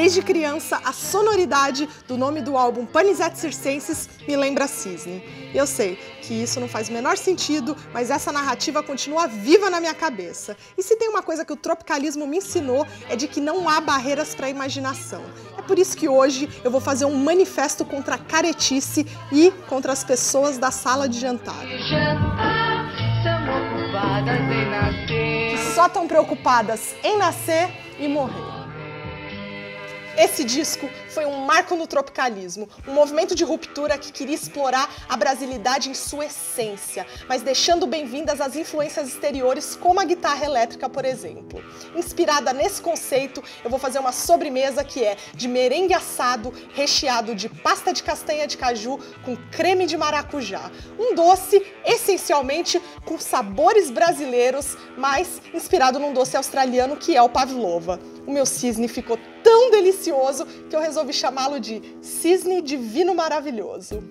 Desde criança, a sonoridade do nome do álbum Panisette Circenses me lembra Cisne. Eu sei que isso não faz o menor sentido, mas essa narrativa continua viva na minha cabeça. E se tem uma coisa que o tropicalismo me ensinou é de que não há barreiras para a imaginação. É por isso que hoje eu vou fazer um manifesto contra a caretice e contra as pessoas da sala de jantar. Que só estão preocupadas em nascer e morrer. Esse disco foi um marco no tropicalismo, um movimento de ruptura que queria explorar a brasilidade em sua essência, mas deixando bem-vindas as influências exteriores, como a guitarra elétrica, por exemplo. Inspirada nesse conceito, eu vou fazer uma sobremesa que é de merengue assado recheado de pasta de castanha de caju com creme de maracujá. Um doce essencialmente com sabores brasileiros, mas inspirado num doce australiano que é o pavlova. O meu cisne ficou tão delicioso que eu resolvi chamá-lo de Cisne Divino Maravilhoso.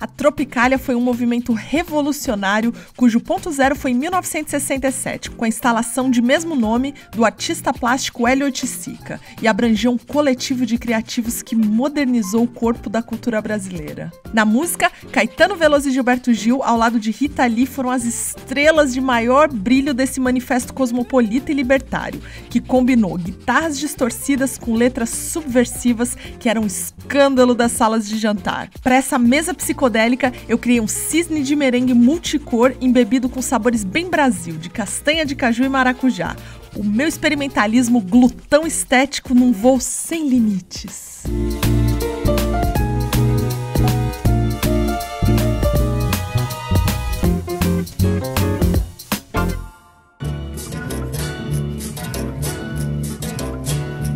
A Tropicália foi um movimento revolucionário cujo ponto zero foi em 1967, com a instalação de mesmo nome do artista plástico Hélio Oiticica, e abrangeu um coletivo de criativos que modernizou o corpo da cultura brasileira. Na música, Caetano Veloso e Gilberto Gil, ao lado de Rita Lee, foram as estrelas de maior brilho desse manifesto cosmopolita e libertário, que combinou guitarras distorcidas com letras subversivas que eram um escândalo das salas de jantar. Para essa mesa psicodélica, eu criei um cisne de merengue multicor embebido com sabores bem Brasil, de castanha de caju e maracujá. O meu experimentalismo glutão estético num voo sem limites.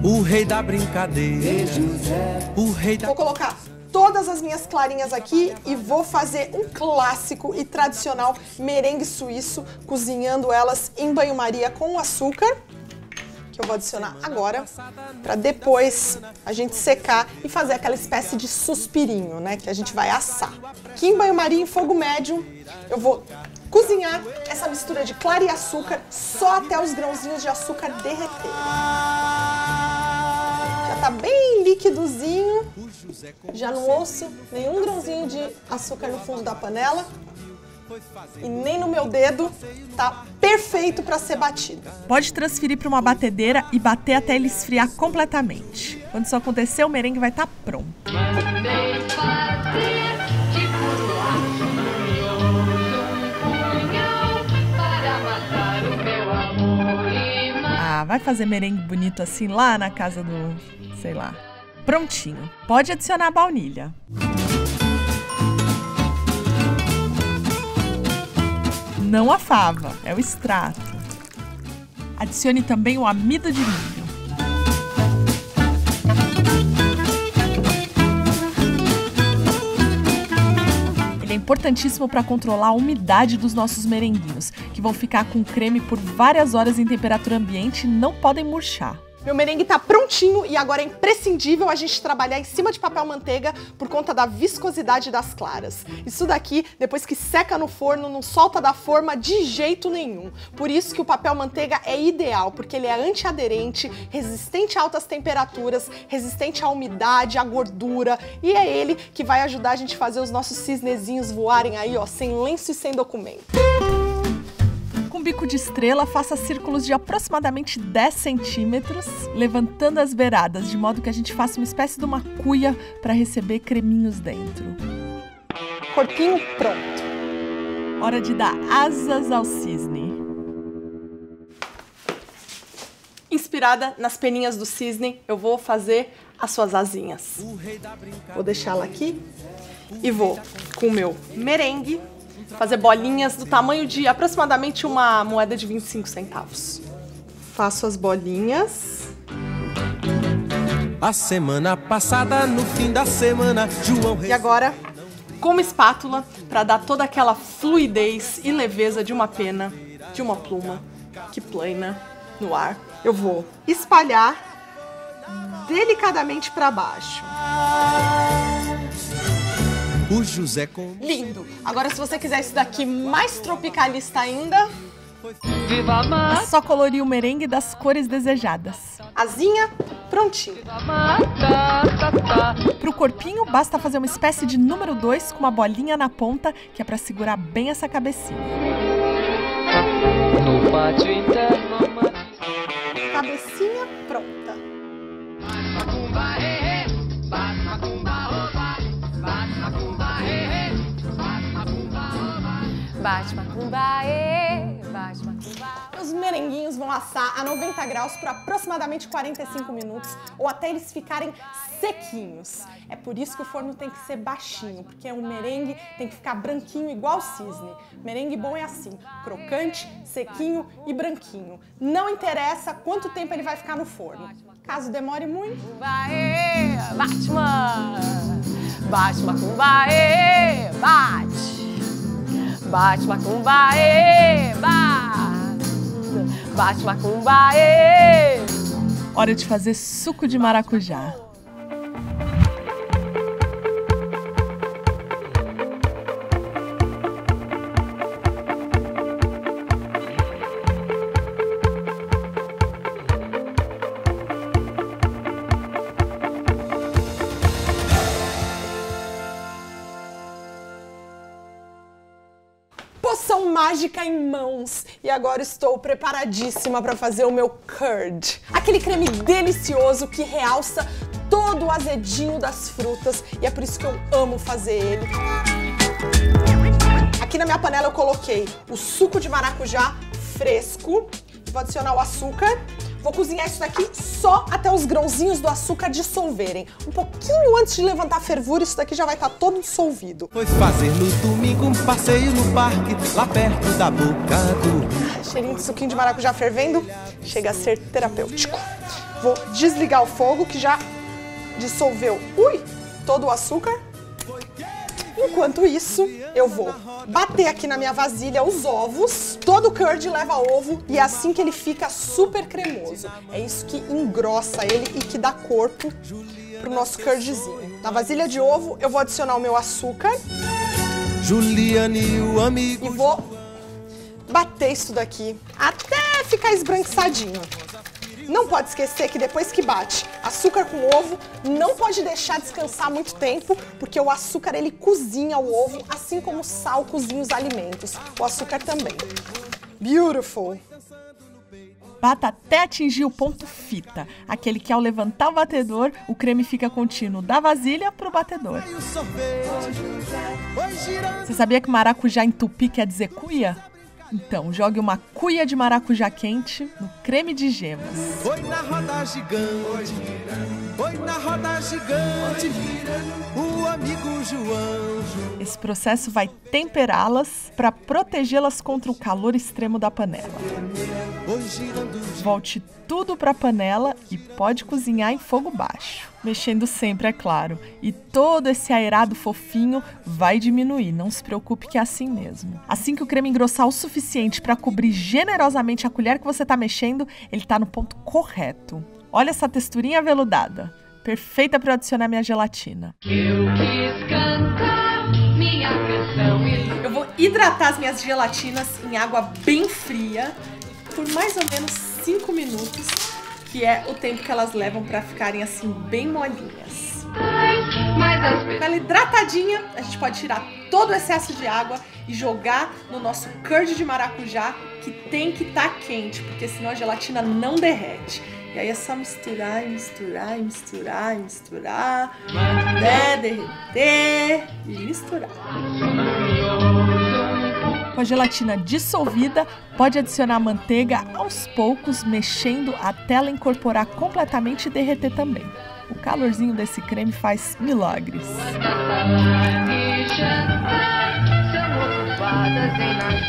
O rei da brincadeira. O rei da. Vou colocar todas as minhas clarinhas aqui e vou fazer um clássico e tradicional merengue suíço, cozinhando elas em banho-maria com açúcar, que eu vou adicionar agora, para depois a gente secar e fazer aquela espécie de suspirinho, né, que a gente vai assar. Aqui em banho-maria em fogo médio, eu vou cozinhar essa mistura de clara e açúcar só até os grãozinhos de açúcar derreterem. Já tá bem líquidozinho. Já não ouço nenhum grãozinho de açúcar no fundo da panela. E nem no meu dedo. Tá perfeito para ser batido. Pode transferir para uma batedeira e bater até ele esfriar completamente. Quando isso acontecer, o merengue vai estar pronto. Mandei fazer no aço furioso punhal para matar o meu amor e Ah, vai fazer merengue bonito assim lá na casa do. sei lá. Prontinho. Pode adicionar baunilha. Não a fava, é o extrato. Adicione também o amido de milho. Ele é importantíssimo para controlar a umidade dos nossos merenguinhos, que vão ficar com creme por várias horas em temperatura ambiente e não podem murchar. Meu merengue tá prontinho e agora é imprescindível a gente trabalhar em cima de papel manteiga por conta da viscosidade das claras. Isso daqui, depois que seca no forno, não solta da forma de jeito nenhum. Por isso que o papel manteiga é ideal, porque ele é antiaderente, resistente a altas temperaturas, resistente à umidade, à gordura, e é ele que vai ajudar a gente a fazer os nossos cisnezinhos voarem aí, ó, sem lenço e sem documento. Com bico de estrela, faça círculos de aproximadamente 10 centímetros, levantando as beiradas, de modo que a gente faça uma espécie de uma cuia para receber creminhos dentro. Corpinho pronto. Hora de dar asas ao cisne. Inspirada nas peninhas do cisne, eu vou fazer as suas asinhas. Vou deixá-la aqui e vou com o meu merengue fazer bolinhas do tamanho de aproximadamente uma moeda de 25 centavos. Faço as bolinhas. A semana passada, no fim da semana, João E agora, com uma espátula, para dar toda aquela fluidez e leveza de uma pena, de uma pluma que plana no ar, eu vou espalhar delicadamente para baixo. O José com. Lindo! Agora, se você quiser isso daqui mais tropicalista ainda, Viva a É só colorir o merengue das cores desejadas. Asinha, prontinho. mata, tá, tá. Pro corpinho, basta fazer uma espécie de número 2 com uma bolinha na ponta, que é pra segurar bem essa cabecinha. No pátio interno, Cabecinha pronta. Bate macumba, ê, bate macumba. Os merenguinhos vão assar a 90 graus por aproximadamente 45 minutos ou até eles ficarem sequinhos. É por isso que o forno tem que ser baixinho, porque o merengue tem que ficar branquinho igual o cisne. Merengue bom é assim, crocante, sequinho e branquinho. Não interessa quanto tempo ele vai ficar no forno. Caso demore muito, Macumba, ê, bate ma. Bate macumba, ê, bate. Bate macumba, ê, bate. Macumba, ê. Hora de fazer suco de maracujá. Mágica em mãos. E agora estou preparadíssima para fazer o meu curd. Aquele creme delicioso que realça todo o azedinho das frutas e é por isso que eu amo fazer ele. Aqui na minha panela eu coloquei o suco de maracujá fresco, vou adicionar o açúcar. Vou cozinhar isso daqui só até os grãozinhos do açúcar dissolverem. Um pouquinho antes de levantar a fervura, isso daqui já vai estar todo dissolvido. Foi fazer no domingo um passeio no parque, lá perto da boca do Cheirinho de suquinho de maracujá fervendo chega a ser terapêutico. Vou desligar o fogo que já dissolveu, ui, todo o açúcar. Enquanto isso, eu vou bater aqui na minha vasilha os ovos. Todo curd leva ovo e é assim que ele fica super cremoso. É isso que engrossa ele e que dá corpo pro nosso curdzinho. Na vasilha de ovo, eu vou adicionar o meu açúcar Juliane e o e amigo. vou bater isso daqui até ficar esbranquiçadinho. Não pode esquecer que depois que bate açúcar com ovo, não pode deixar descansar muito tempo, porque o açúcar ele cozinha o ovo, assim como o sal cozinha os alimentos. O açúcar também. Beautiful. Bata até atingir o ponto fita, aquele que ao levantar o batedor, o creme fica contínuo da vasilha pro batedor. E o girando. Você sabia que maracujá em tupi quer dizer cuia? Então, jogue uma cuia de maracujá quente no creme de gemas. Foi na roda gigante. Foi na roda gigante. O amigo João. Esse processo vai temperá-las para protegê-las contra o calor extremo da panela. Volte tudo para a panela e pode cozinhar em fogo baixo, mexendo sempre, é claro. E todo esse aerado fofinho vai diminuir, não se preocupe que é assim mesmo. Assim que o creme engrossar o suficiente para cobrir generosamente a colher que você está mexendo, ele está no ponto correto. Olha essa texturinha aveludada, perfeita para adicionar minha gelatina. Eu quis cantar minha canção Eu vou hidratar as minhas gelatinas em água bem fria por mais ou menos 5 minutos, que é o tempo que elas levam para ficarem assim bem molinhas. Com ela hidratadinha, a gente pode tirar todo o excesso de água e jogar no nosso curd de maracujá, que tem que estar quente, porque senão a gelatina não derrete. E aí é só misturar, misturar, misturar, misturar, até derreter e misturar. Com a gelatina dissolvida, pode adicionar manteiga aos poucos, mexendo até ela incorporar completamente e derreter também. O calorzinho desse creme faz milagres.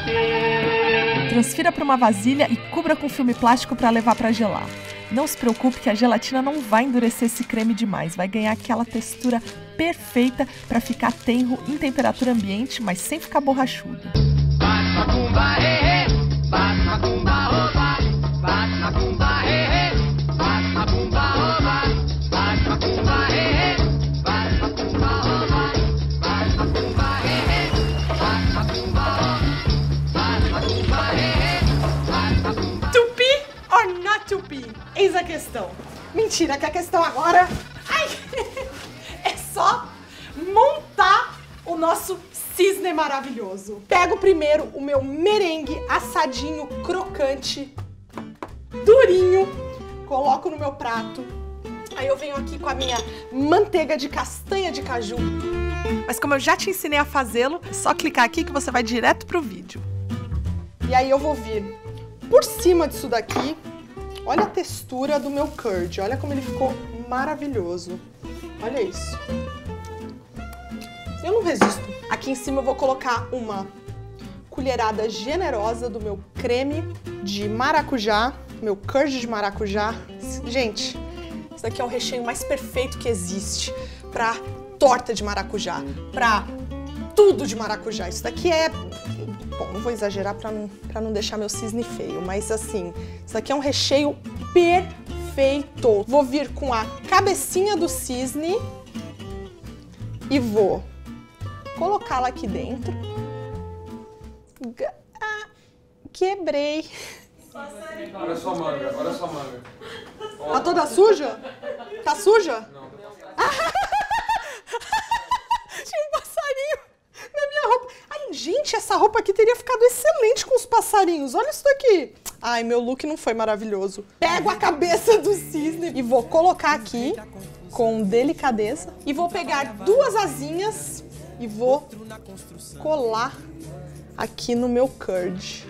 e Transfira para uma vasilha e cubra com filme plástico para levar para gelar. Não se preocupe que a gelatina não vai endurecer esse creme demais, vai ganhar aquela textura perfeita para ficar tenro em temperatura ambiente, mas sem ficar borrachudo. Bate macumba, Eis a questão. Mentira, que a questão agora ai, é só montar o nosso cisne maravilhoso. Pego primeiro o meu merengue assadinho, crocante, durinho, coloco no meu prato. Aí eu venho aqui com a minha manteiga de castanha de caju. Mas como eu já te ensinei a fazê-lo, é só clicar aqui que você vai direto pro vídeo. E aí eu vou vir por cima disso daqui. Olha a textura do meu curd, olha como ele ficou maravilhoso. Olha isso. Eu não resisto. Aqui em cima eu vou colocar uma colherada generosa do meu creme de maracujá, meu curd de maracujá. Gente, isso daqui é o recheio mais perfeito que existe para torta de maracujá, para tudo de maracujá. Isso daqui é bom, não vou exagerar para não, pra não deixar meu cisne feio, mas assim, isso daqui é um recheio perfeito. Vou vir com a cabecinha do cisne e vou colocá-la aqui dentro. Ah, quebrei. Olha sua manga, olha sua manga. Tá toda suja? Tá suja? Tinha um passarinho na minha roupa. Ai, gente, essa roupa aqui teria ficado excelente com os passarinhos. Olha isso daqui. Ai, meu look não foi maravilhoso. Pego a cabeça do cisne e vou colocar aqui com delicadeza. E vou pegar duas asinhas e vou colar aqui no meu curd.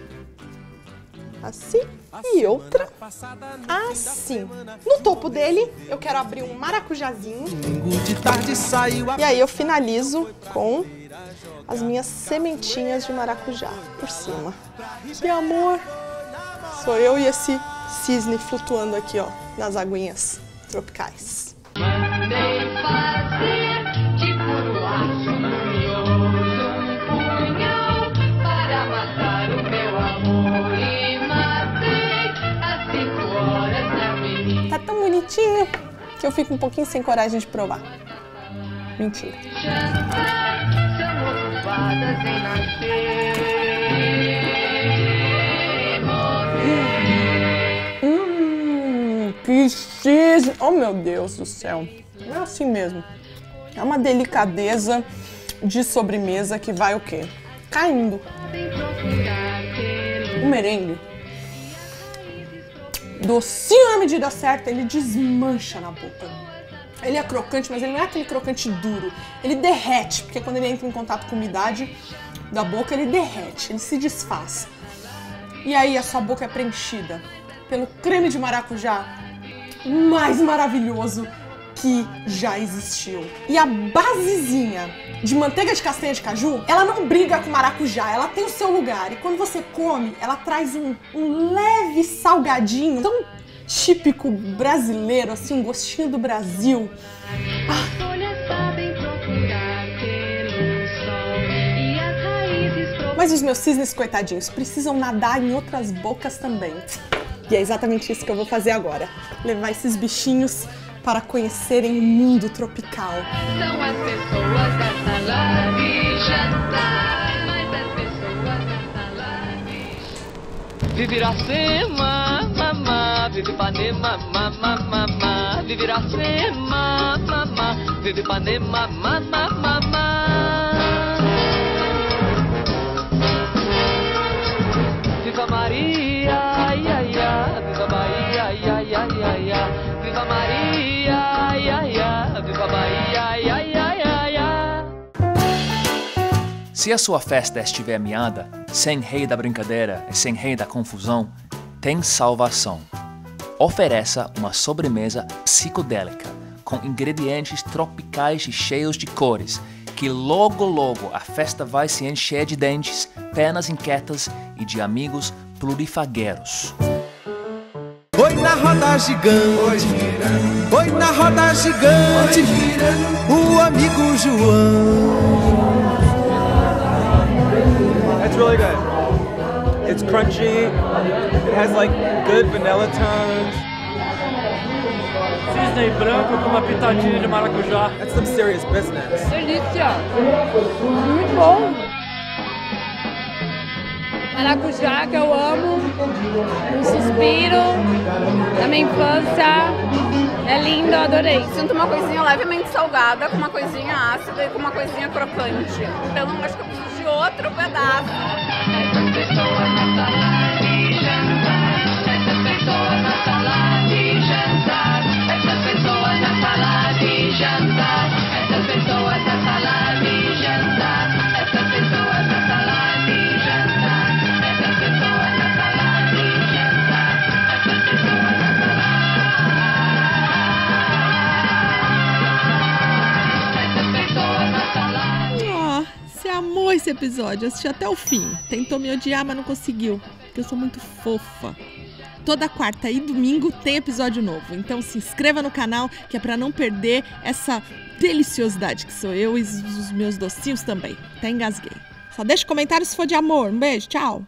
Assim. E outra assim. No topo dele, eu quero abrir um maracujazinho. E aí eu finalizo com as minhas sementinhas de maracujá por cima. Que amor! Sou eu e esse cisne flutuando aqui, ó, nas aguinhas tropicais. Que eu fico um pouquinho sem coragem de provar. Mentira. Hum, que cisne! Oh meu Deus do céu! É assim mesmo. É uma delicadeza de sobremesa que vai o quê? Caindo. O merengue. Docinho na medida certa, ele desmancha na boca. Ele é crocante, mas ele não é aquele crocante duro. Ele derrete, porque quando ele entra em contato com umidade da boca, ele derrete, ele se desfaz. E aí a sua boca é preenchida pelo creme de maracujá mais maravilhoso que já existiu. E a basezinha de manteiga de castanha de caju, ela não briga com maracujá, ela tem o seu lugar. E quando você come, ela traz um, um leve salgadinho tão típico brasileiro, assim, um gostinho do Brasil. folhas sabem procurar pelo sol as raízes procuram. Mas os meus cisnes, coitadinhos, precisam nadar em outras bocas também. E é exatamente isso que eu vou fazer agora. Levar esses bichinhos para conhecerem o mundo tropical. São as pessoas da sala de jantar, mas as pessoas da sala de Vive Iracema, mamá, vive Ipanema, mamá, mamá, vive Iracema, mamá, vive Ipanema, mamá, mamá. Se a sua festa estiver miada, sem rei da brincadeira e sem rei da confusão, tem salvação. Ofereça uma sobremesa psicodélica com ingredientes tropicais e cheios de cores, que logo logo a festa vai se encher de dentes, penas inquietas e de amigos plurifagueiros. Foi na roda gigante, foi na roda gigante, o amigo João. It's really good. It's crunchy. It has like good vanilla tones. Cisne branco com uma pitadinha de maracujá. That's some serious business. Delícia! Muito bom! Maracujá, que eu amo. Um suspiro. da minha infância. É lindo, adorei. Sinto uma coisinha levemente salgada, com uma coisinha ácida e com uma coisinha crocante. Então acho que eu preciso de outro pedaço. Esse episódio, assistiu até o fim. Tentou me odiar, mas não conseguiu, porque eu sou muito fofa. Toda quarta e domingo tem episódio novo, então se inscreva no canal que é pra não perder essa deliciosidade que sou eu e os meus docinhos também. Até engasguei. Só deixa comentário se for de amor. Um beijo, tchau.